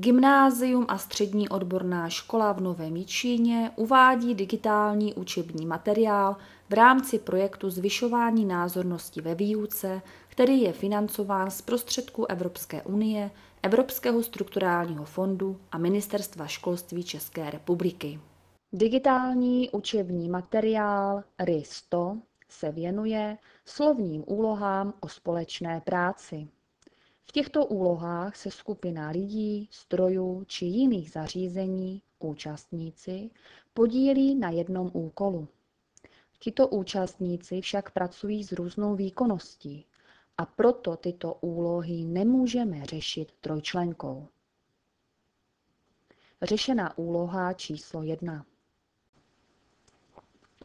Gymnázium a střední odborná škola v Novém Jičíně uvádí digitální učební materiál v rámci projektu Zvyšování názornosti ve výuce, který je financován z prostředků Evropské unie, Evropského strukturálního fondu a Ministerstva školství České republiky. Digitální učební materiál RISTO se věnuje slovním úlohám o společné práci. V těchto úlohách se skupina lidí, strojů či jiných zařízení, účastníci, podílí na jednom úkolu. Tito účastníci však pracují s různou výkonností a proto tyto úlohy nemůžeme řešit trojčlenkou. Řešená úloha číslo jedna.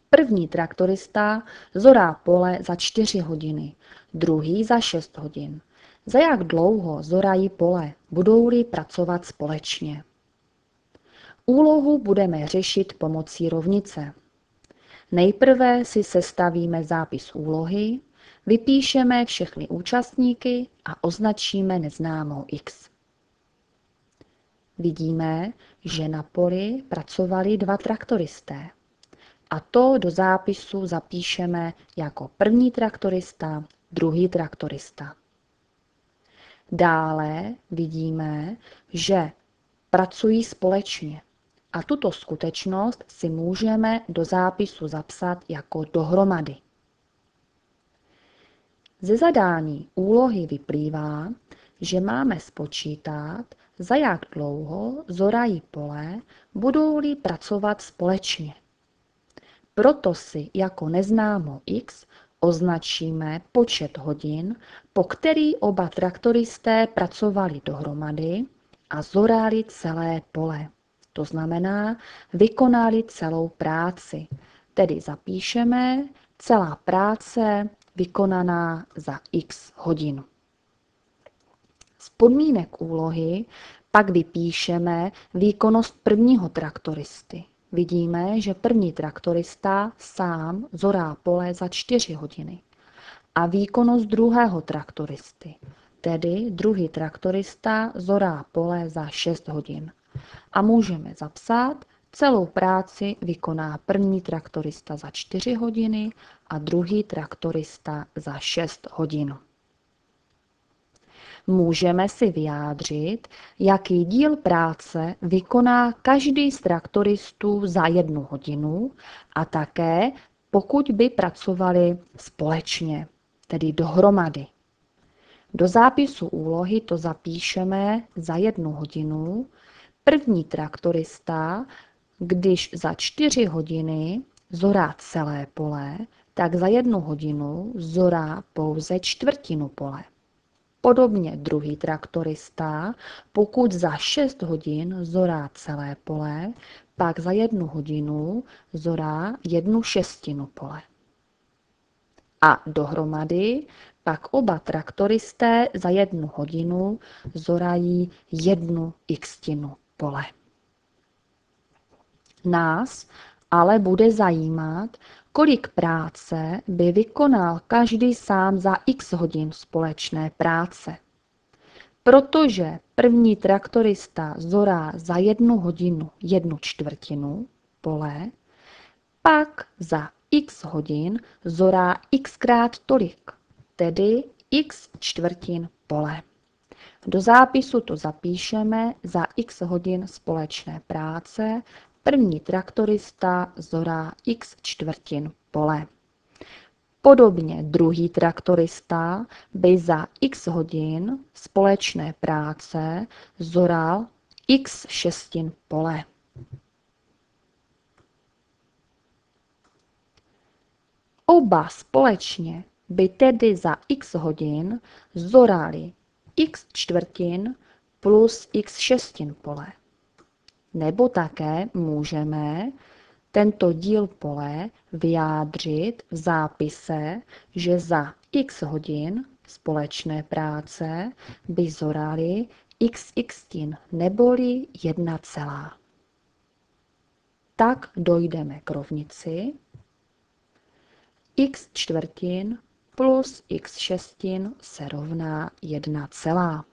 První traktorista zorá pole za 4 hodiny, druhý za 6 hodin, za jak dlouho zorají pole, budou-li pracovat společně. Úlohu budeme řešit pomocí rovnice. Nejprve si sestavíme zápis úlohy, vypíšeme všechny účastníky a označíme neznámou x. Vidíme, že na poli pracovali dva traktoristé. A to do zápisu zapíšeme jako první traktorista, druhý traktorista. Dále vidíme, že pracují společně. A tuto skutečnost si můžeme do zápisu zapsat jako dohromady. Ze zadání úlohy vyplývá, že máme spočítat, za jak dlouho zorají pole, budou-li pracovat společně. Proto si jako neznámo x označíme počet hodin, po který oba traktoristé pracovali dohromady a zorali celé pole. To znamená, vykonali celou práci. Tedy zapíšeme celá práce vykonaná za x hodin. Z podmínek úlohy pak vypíšeme výkonnost prvního traktoristy vidíme, že první traktorista sám zorá pole za 4 hodiny a výkonnost druhého traktoristy, tedy druhý traktorista zorá pole za 6 hodin. A můžeme zapsat, celou práci vykoná první traktorista za 4 hodiny a druhý traktorista za 6 hodin můžeme si vyjádřit, jaký díl práce vykoná každý z traktoristů za jednu hodinu a také pokud by pracovali společně, tedy dohromady. Do zápisu úlohy to zapíšeme za jednu hodinu. První traktorista, když za čtyři hodiny zorá celé pole, tak za jednu hodinu zorá pouze čtvrtinu pole. Podobně druhý traktorista, pokud za 6 hodin zorá celé pole, pak za jednu hodinu zorá jednu šestinu pole. A dohromady pak oba traktoristé za jednu hodinu zorají jednu xtinu pole. Nás ale bude zajímat, kolik práce by vykonal každý sám za x hodin společné práce. Protože první traktorista zorá za jednu hodinu jednu čtvrtinu pole, pak za x hodin zorá xkrát tolik, tedy x čtvrtin pole. Do zápisu to zapíšeme za x hodin společné práce První traktorista zorá x čtvrtin pole. Podobně druhý traktorista by za x hodin společné práce zoral x šestin pole. Oba společně by tedy za x hodin zorali x čtvrtin plus x šestin pole. Nebo také můžeme tento díl pole vyjádřit v zápise, že za x hodin společné práce by zorali xxtin neboli jedna celá. Tak dojdeme k rovnici x čtvrtin plus x šestin se rovná jedna celá.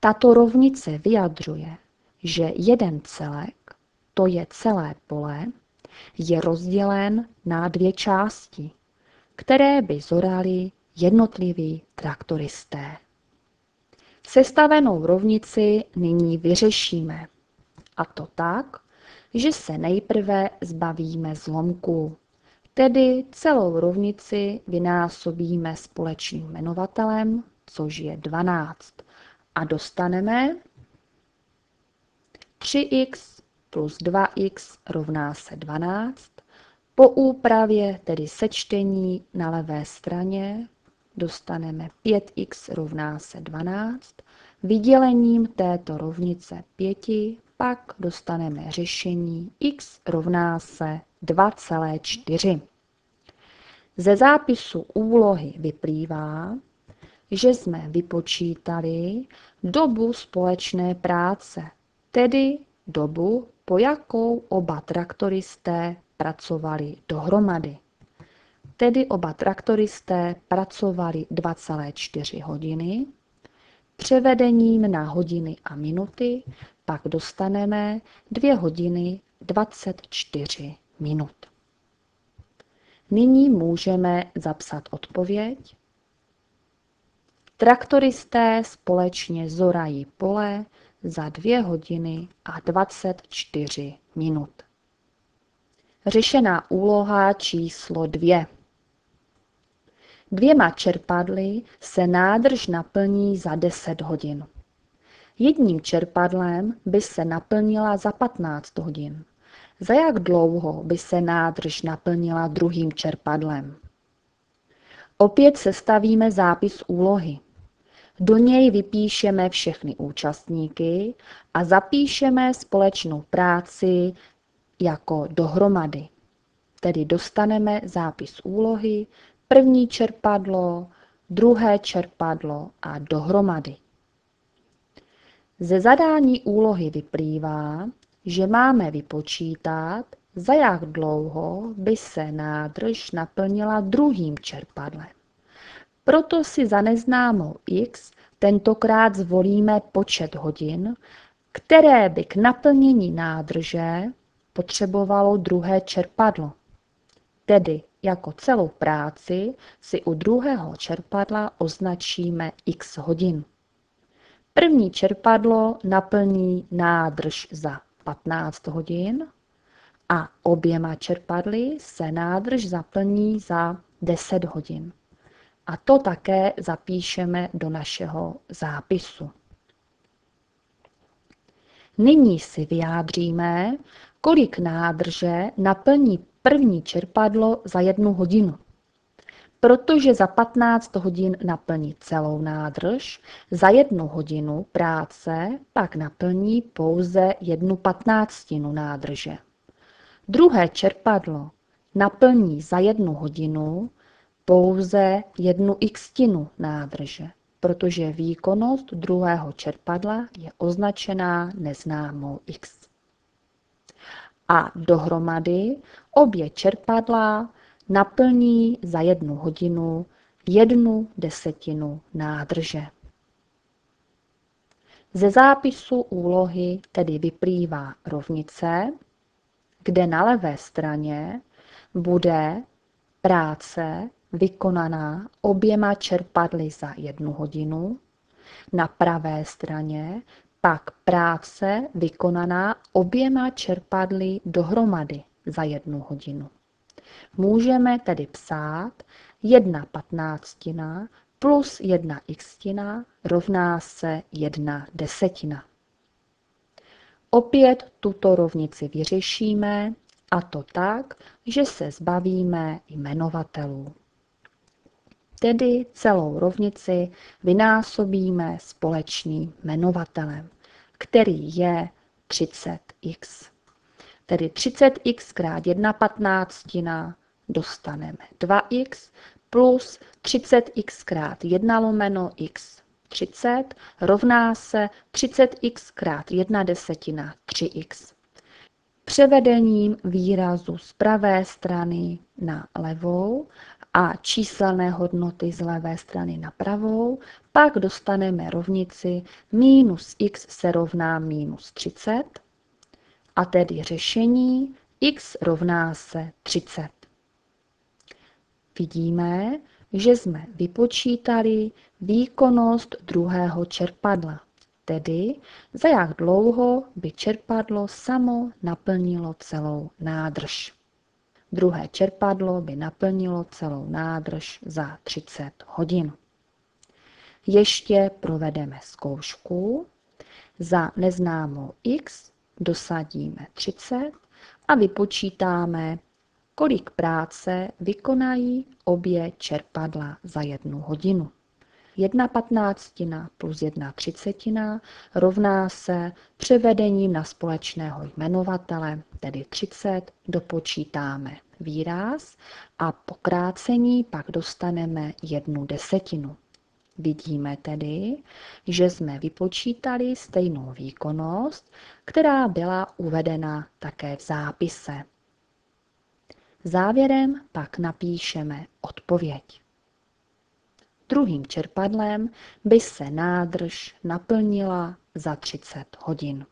Tato rovnice vyjadřuje, že jeden celek, to je celé pole, je rozdělen na dvě části, které by zorali jednotliví traktoristé. Sestavenou rovnici nyní vyřešíme. A to tak, že se nejprve zbavíme zlomku, tedy celou rovnici vynásobíme společným jmenovatelem, což je 12. A dostaneme 3x plus 2x rovná se 12. Po úpravě, tedy sečtení na levé straně, dostaneme 5x rovná se 12. Vydělením této rovnice 5 pak dostaneme řešení x rovná se 2,4. Ze zápisu úlohy vyplývá, že jsme vypočítali dobu společné práce, tedy dobu, po jakou oba traktoristé pracovali dohromady. Tedy oba traktoristé pracovali 2,4 hodiny. Převedením na hodiny a minuty pak dostaneme 2 hodiny 24 minut. Nyní můžeme zapsat odpověď. Traktoristé společně zorají pole za 2 hodiny a 24 minut. Řešená úloha číslo 2. Dvěma čerpadly se nádrž naplní za 10 hodin. Jedním čerpadlem by se naplnila za 15 hodin. Za jak dlouho by se nádrž naplnila druhým čerpadlem? Opět sestavíme zápis úlohy. Do něj vypíšeme všechny účastníky a zapíšeme společnou práci jako dohromady. Tedy dostaneme zápis úlohy, první čerpadlo, druhé čerpadlo a dohromady. Ze zadání úlohy vyplývá, že máme vypočítat, za jak dlouho by se nádrž naplnila druhým čerpadlem. Proto si za neznámou x tentokrát zvolíme počet hodin, které by k naplnění nádrže potřebovalo druhé čerpadlo. Tedy jako celou práci si u druhého čerpadla označíme x hodin. První čerpadlo naplní nádrž za 15 hodin a oběma čerpadly se nádrž zaplní za 10 hodin. A to také zapíšeme do našeho zápisu. Nyní si vyjádříme, kolik nádrže naplní první čerpadlo za jednu hodinu protože za 15 hodin naplní celou nádrž, za jednu hodinu práce pak naplní pouze jednu patnáctinu nádrže. Druhé čerpadlo naplní za jednu hodinu pouze jednu xtinu nádrže, protože výkonnost druhého čerpadla je označená neznámou x. A dohromady obě čerpadla naplní za jednu hodinu jednu desetinu nádrže. Ze zápisu úlohy tedy vyplývá rovnice, kde na levé straně bude práce vykonaná oběma čerpadly za jednu hodinu, na pravé straně pak práce vykonaná oběma čerpadly dohromady za jednu hodinu. Můžeme tedy psát 1 patnáctina plus 1 xtina rovná se 1 desetina. Opět tuto rovnici vyřešíme a to tak, že se zbavíme jmenovatelů. Tedy celou rovnici vynásobíme společným jmenovatelem, který je 30x. Tedy 30x krát 1 patnáctina dostaneme 2x plus 30x krát 1 lomeno x 30 rovná se 30x krát 1 desetina 3x. Převedením výrazu z pravé strany na levou a číselné hodnoty z levé strany na pravou, pak dostaneme rovnici minus x se rovná minus 30 a tedy řešení x rovná se 30. Vidíme, že jsme vypočítali výkonnost druhého čerpadla, tedy za jak dlouho by čerpadlo samo naplnilo celou nádrž. Druhé čerpadlo by naplnilo celou nádrž za 30 hodin. Ještě provedeme zkoušku. Za neznámou x dosadíme 30 a vypočítáme, kolik práce vykonají obě čerpadla za jednu hodinu. 1 patnáctina plus 1 třicetina rovná se převedením na společného jmenovatele, tedy 30, dopočítáme výraz a po krácení pak dostaneme jednu desetinu. Vidíme tedy, že jsme vypočítali stejnou výkonnost, která byla uvedena také v zápise. Závěrem pak napíšeme odpověď. Druhým čerpadlem by se nádrž naplnila za 30 hodin.